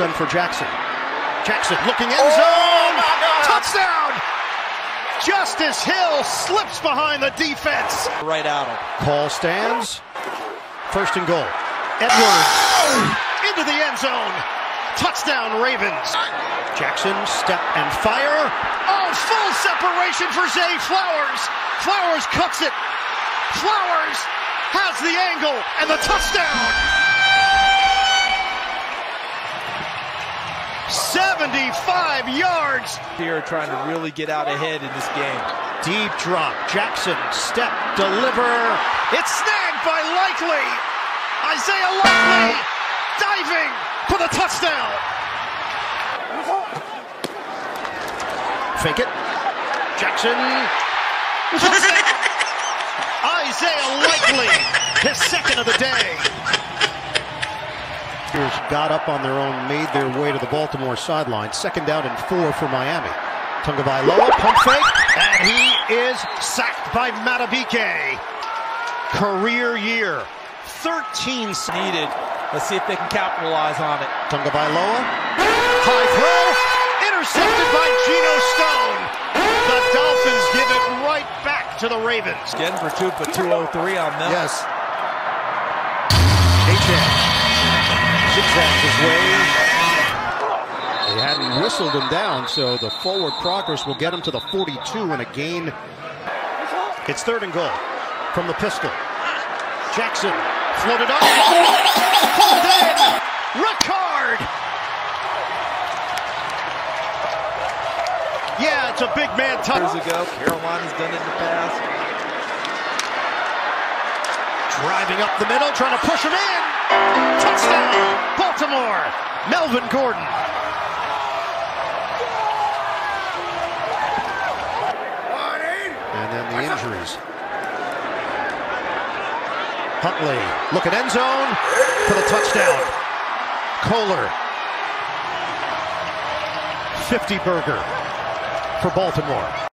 shotgun for Jackson. Jackson looking end zone. Touchdown! Justice Hill slips behind the defense. Right out. Call stands. First and goal. Edwards into the end zone. Touchdown Ravens. Jackson step and fire. Oh, full separation for Zay Flowers. Flowers cuts it. Flowers has the angle and the touchdown. 75 yards. Here trying to really get out ahead in this game. Deep drop. Jackson step deliver. It's snagged by Likely. Isaiah Likely diving for the touchdown. Fake it. Jackson. Touchdown. Isaiah Likely, his second of the day. Got up on their own, made their way to the Baltimore sideline. Second down and four for Miami. Tagovailoa, pump fake, and he is sacked by Madubuike. Career year, 13 needed. Let's see if they can capitalize on it. Tagovailoa, high throw, intercepted by Geno Stone. The Dolphins give it right back to the Ravens. For two for 203 on them. Yes. H.A. zigzags his way. They hadn't whistled him down, so the forward progress will get him to the 42 and a gain. It's third and goal from the pistol. Jackson floated up. Pulled in. Ricard. Yeah, it's a big man touch. Years ago, Carolina's done it in the past. Driving up the middle, trying to push him in. Touchdown, Baltimore. Melvin Gordon. And then the injuries. Huntley, look at end zone for the touchdown. Kolar. 50 burger for Baltimore.